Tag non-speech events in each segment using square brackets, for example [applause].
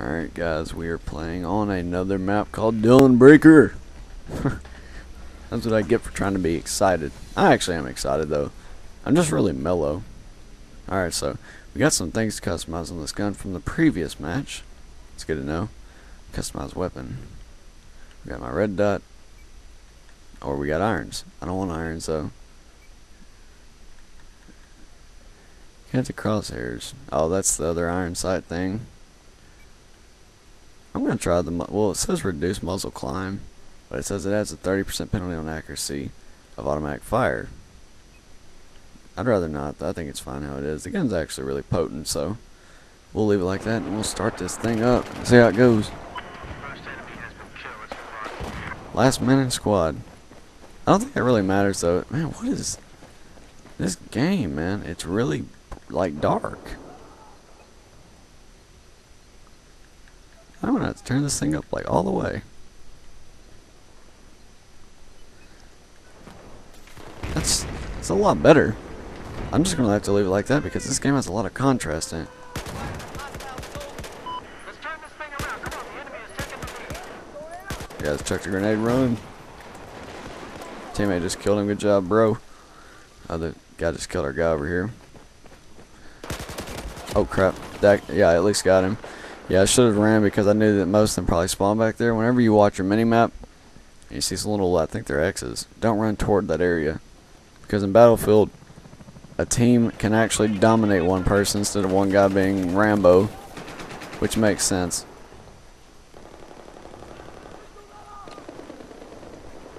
Alright guys, we are playing on another map called Dawnbreaker. [laughs] That's what I get for trying to be excited. I actually am excited though. I'm just really mellow. Alright, so we got some things to customize on this gun from the previous match. It's good to know. Customize weapon. We got my red dot. Or we got irons. I don't want irons though. Got the crosshairs. Oh, that's the other iron sight thing. I'm gonna try the well. It says reduce muzzle climb, but it says it has a 30% penalty on accuracy of automatic fire. I'd rather not. I think it's fine how it is. The gun's actually really potent, so we'll leave it like that, and we'll start this thing up. See how it goes. Last in squad. I don't think it really matters though. Man, what is this game, man? It's really like dark. I'm gonna have to turn this thing up like all the way. That's that's a lot better. I'm just gonna have to leave it like that because this game has a lot of contrast in it. Guys, check the grenade run. Teammate just killed him. Good job, bro. Other guy just killed our guy over here. Oh crap. That yeah, I at least got him. Yeah, I should have ran because I knew that most of them probably spawn back there. Whenever you watch your mini-map, you see some little, I think they're X's. Don't run toward that area. Because in Battlefield, a team can actually dominate one person instead of one guy being Rambo. Which makes sense.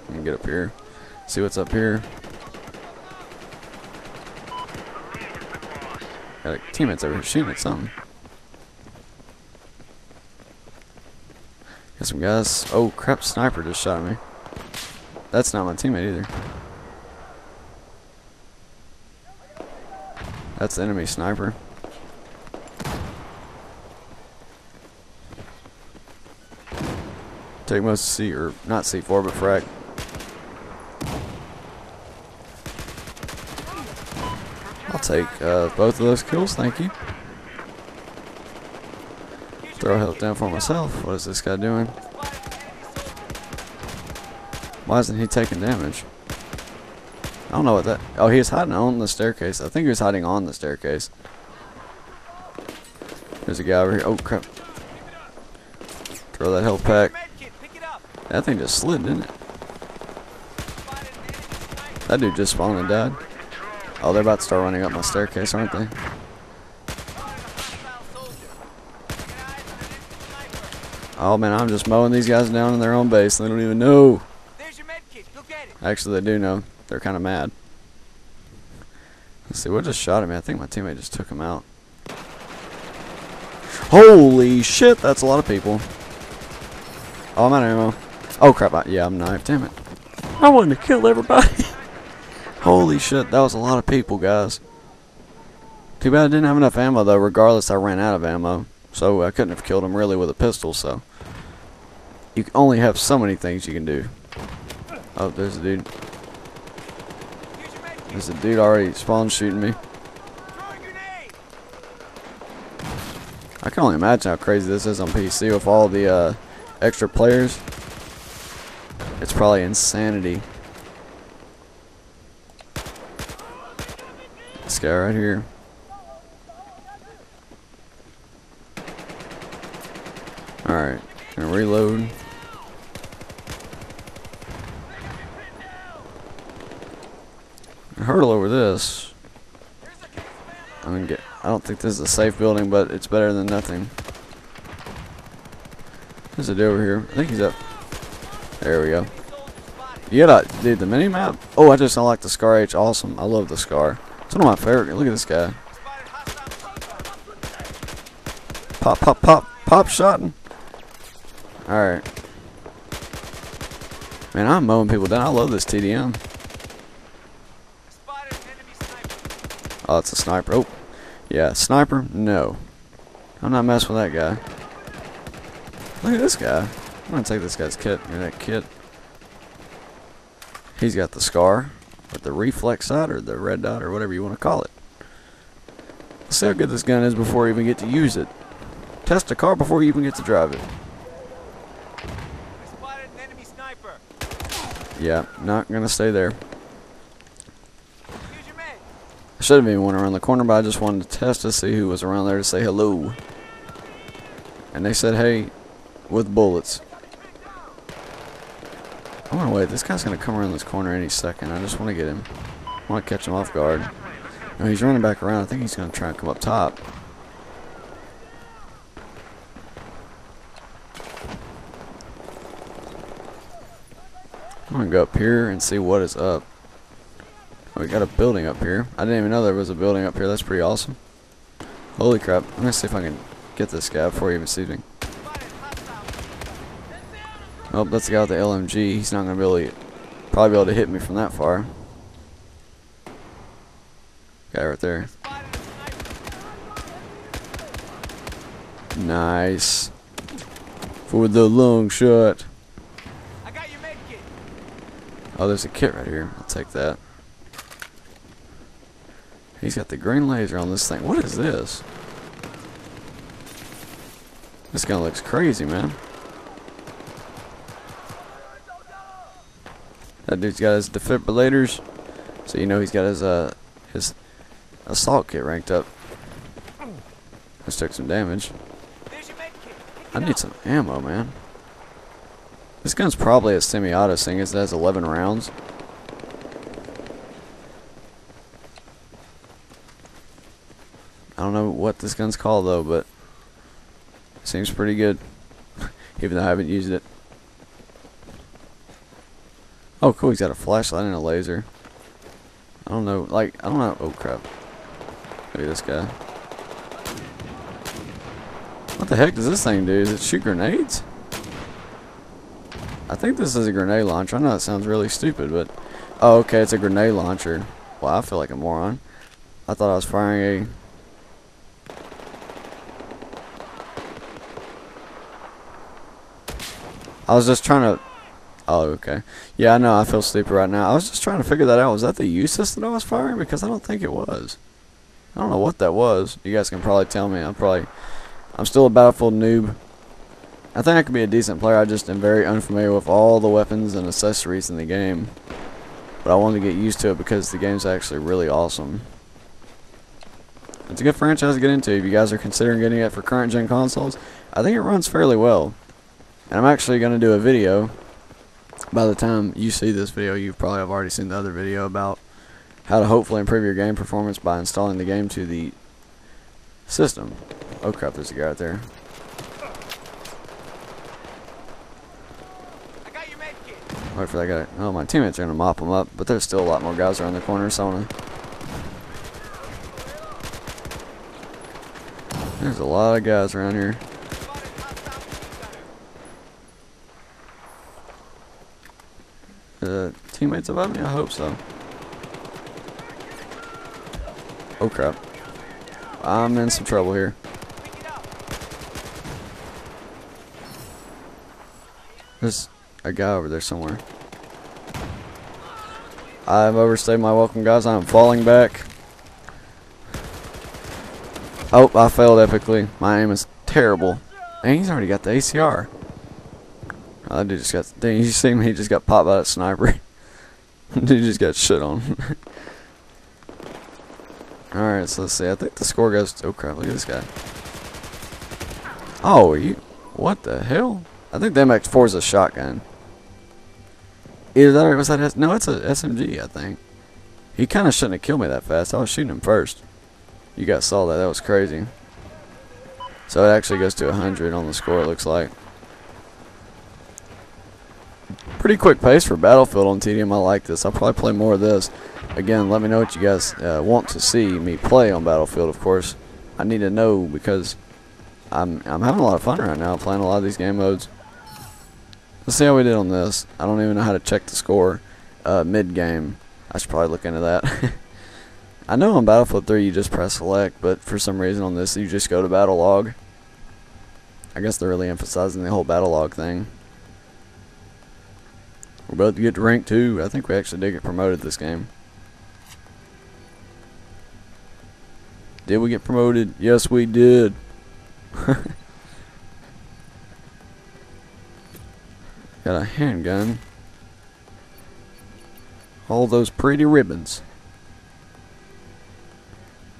Let me get up here. See what's up here. Got teammates over here shooting at something. Got some guys. Oh crap, sniper just shot me. That's not my teammate either. That's the enemy sniper. Take most C or not C4 but frag. I'll take uh, both of those kills, thank you. Throw health down for myself. What is this guy doing? Why isn't he taking damage? I don't know what that... Oh, he was hiding on the staircase. I think he was hiding on the staircase. There's a guy over here. Oh, crap. Throw that health pack. That thing just slid, didn't it? That dude just spawned and died. Oh, they're about to start running up my staircase, aren't they? Oh man, I'm just mowing these guys down in their own base. They don't even know. Actually, they do know. They're kind of mad. Let's see, what just shot at me? I think my teammate just took him out. Holy shit, that's a lot of people. Oh, I'm out of ammo. Oh crap, I, yeah, I'm knifed. Damn it. I wanted to kill everybody. [laughs] Holy shit, that was a lot of people, guys. Too bad I didn't have enough ammo, though. Regardless, I ran out of ammo. So I couldn't have killed him really with a pistol, so. You only have so many things you can do. Oh, there's a dude. There's a dude already spawned shooting me. I can only imagine how crazy this is on PC with all the uh, extra players. It's probably insanity. This guy right here. Alright, gonna reload. Hurdle over this. Gonna get. I don't think this is a safe building, but it's better than nothing. There's a dude over here. I think he's up. There we go. You got a dude the mini map. Oh, I just unlocked the Scar H. Awesome. I love the Scar. It's one of my favorite. Look at this guy. Pop, pop, pop, pop shotting. Alright. Man, I'm mowing people down. I love this TDM. Oh, it's a sniper. Oh, yeah, sniper? No. I'm not messing with that guy. Look at this guy. I'm gonna take this guy's kit. Or that kit. He's got the scar, with the reflex sight, or the red dot, or whatever you want to call it. Let's see how good this gun is before I even get to use it. test a car before you even get to drive it. I spotted an enemy sniper. Yeah, not gonna stay there. I should have been one around the corner, but I just wanted to test to see who was around there to say hello. And they said, hey, with bullets. I want to wait. This guy's going to come around this corner any second. I just want to get him. I want to catch him off guard. No, he's running back around. I think he's going to try and come up top. I'm going to go up here and see what is up. We got a building up here. I didn't even know there was a building up here. That's pretty awesome. Holy crap. I'm going to see if I can get this guy before he even sees me. Oh, that's the guy with the LMG. He's not going to be able to, probably be able to hit me from that far. Guy right there. Spotted a sniper. Nice. For the long shot. I got your med kit. Oh, there's a kit right here. I'll take that. He's got the green laser on this thing. What is this? This gun looks crazy, man. That dude's got his defibrillators, so you know he's got his uh his assault kit ranked up. Let's took some damage. I need some ammo, man. This gun's probably a semi-auto, as it has 11 rounds. I don't know what this gun's called though, but seems pretty good. [laughs] Even though I haven't used it. Oh, cool. He's got a flashlight and a laser. I don't know. Like, I don't know. Oh, crap. Look at this guy. What the heck does this thing do? Does it shoot grenades? I think this is a grenade launcher. I know it sounds really stupid, but... Oh, okay, it's a grenade launcher. Wow, I feel like a moron. I thought I was firing a... I was just trying to... Oh, okay. Yeah, I know, I feel sleepy right now. I was just trying to figure that out. Was that the U-Sys that I was firing? Because I don't think it was. I don't know what that was. You guys can probably tell me. I'm probably... I'm still a Battlefield noob. I think I could be a decent player. I just am very unfamiliar with all the weapons and accessories in the game. But I wanted to get used to it because the game's actually really awesome. It's a good franchise to get into if you guys are considering getting it for current gen consoles. I think it runs fairly well. And I'm actually going to do a video. By the time you see this video, you probably have already seen the other video about how to hopefully improve your game performance by installing the game to the system. Oh crap, there's a guy out there. Wait for that guy. Oh, my teammates are going to mop him up, but there's still a lot more guys around the corner, so I to... There's a lot of guys around here. Teammates above me? I hope so. Oh crap. I'm in some trouble here. There's a guy over there somewhere. I've overstayed my welcome, guys. I'm falling back. Oh, I failed epically. My aim is terrible. And he's already got the ACR. Dude just got. Dang, you see me? He just got popped by that sniper. [laughs] [laughs] dude just got shit on. [laughs] Alright, so let's see. I think the score goes. Oh crap, look at this guy. Oh, you. What the hell? I think the MX4 is a shotgun. Either that or was that. No, it's a SMG, I think. He kind of shouldn't have killed me that fast. I was shooting him first. You guys saw that. That was crazy. So it actually goes to 100 on the score, it looks like. Pretty quick pace for Battlefield on TDM. I like this. I'll probably play more of this. Again, let me know what you guys uh, want to see me play on Battlefield, of course. I need to know because I'm, I'm having a lot of fun right now playing a lot of these game modes. Let's see how we did on this. I don't even know how to check the score uh, mid-game. I should probably look into that. [laughs] I know on Battlefield 3 you just press select, but for some reason on this you just go to battle log. I guess they're really emphasizing the whole battle log thing. We're about to get to rank 2. I think we actually did get promoted this game. Did we get promoted? Yes, we did. [laughs] Got a handgun. All those pretty ribbons.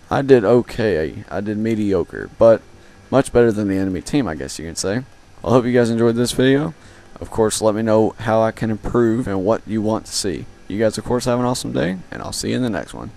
I did okay. I did mediocre, but much better than the enemy team, I guess you can say. I hope you guys enjoyed this video. Of course, let me know how I can improve and what you want to see. You guys, of course, have an awesome day, and I'll see you in the next one.